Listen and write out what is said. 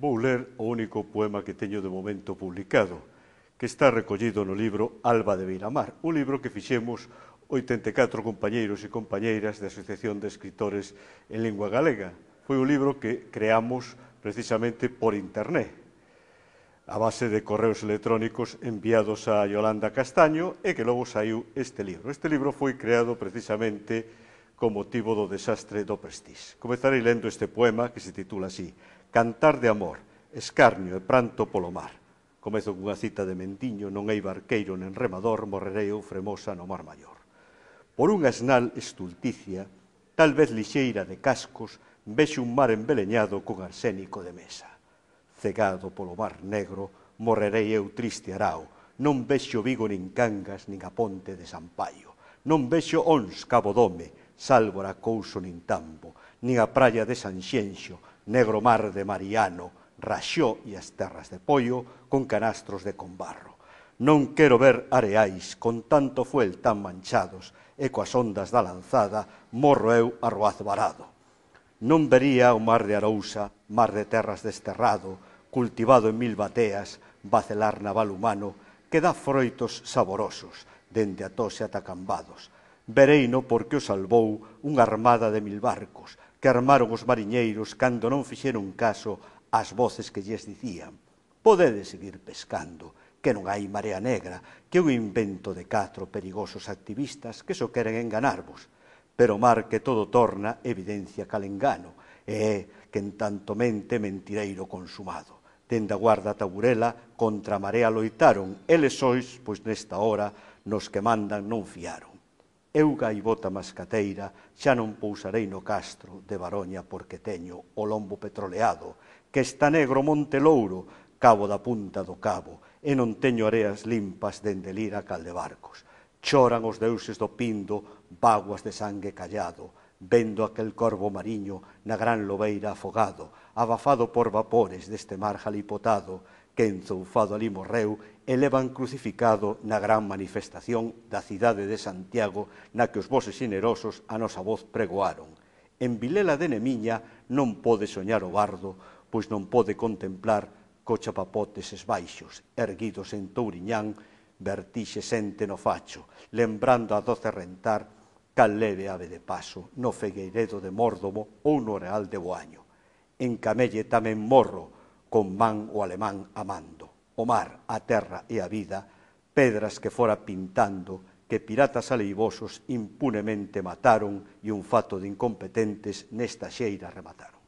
Vou ler o único poema que teño de momento publicado, que está recollido no libro Alba de Vilamar, un libro que fixemos 84 compañeiros e compañeiras da Asociación de Escritores en Lingua Galega. Foi un libro que creamos precisamente por internet, a base de correos electrónicos enviados a Yolanda Castaño e que logo saiu este libro. Este libro foi creado precisamente con motivo do desastre do Prestige. Comezarei lendo este poema que se titula así Cantar de amor, escarnio e pranto polo mar. Comezo cunha cita de Mendiño, non hai barqueiro nen remador, morrerei eu fremosa no mar maior. Por unha esnal estulticia, tal vez lixeira de cascos, vexe un mar embeleñado con arsénico de mesa. Cegado polo mar negro, morrerei eu triste arao, non vexo Vigo nin Cangas nin a ponte de Sampaio. Non vexo Ons, Cabo Dome, salvo a couso nin tambo, nin a praia de Sanxenxo, negro mar de Mariano, Raxó e as terras de Pollo con canastros de combarro. Non quero ver areais con tanto fuel tan manchados e coas ondas da lanzada morro eu arroaz varado. Non vería o mar de Arousa, mar de terras desterrado, cultivado en mil bateas, bacelar naval humano, que dá froitos saborosos, dende atose ata cambados, Vereino porque o salvou unha armada de mil barcos que armaron os mariñeiros cando non fixeron caso ás voces que lles dicían «Podedes seguir pescando, que non hai marea negra, que é un invento de catro perigosos activistas que só queren enganarvos, pero o mar que todo torna evidencia cal engano, e é que en tanto mente mentireiro consumado. Dende a guarda taburela contra a marea loitaron, eles sois, pois nesta hora, nos que mandan non fiaron. Eu gaivota mascateira, xa non pousarei no castro de Baroña porque teño o lombo petroleado, que está negro monte louro, cabo da punta do cabo, e non teño areas limpas dende lira caldebarcos. Choran os deuses do pindo, vaguas de sangue callado, vendo aquel corvo mariño na gran lobeira afogado, abafado por vapores deste mar jalipotado, que enzoufado ali morreu e levan crucificado na gran manifestación da cidade de Santiago na que os voces generosos a nosa voz pregoaron. En Vilela de Nemiña non pode soñar o bardo, pois non pode contemplar co chapapotes esbaixos, erguidos en Touriñán, vertixe sente no facho, lembrando a doce rentar cal leve ave de paso, no Fegueiredo de Mórdomo ou no Real de Boaño. En Camelle tamén morro, con man o alemán amando. O mar, a terra e a vida, pedras que fora pintando, que piratas aleivosos impunemente mataron e un fato de incompetentes nesta xeira remataron.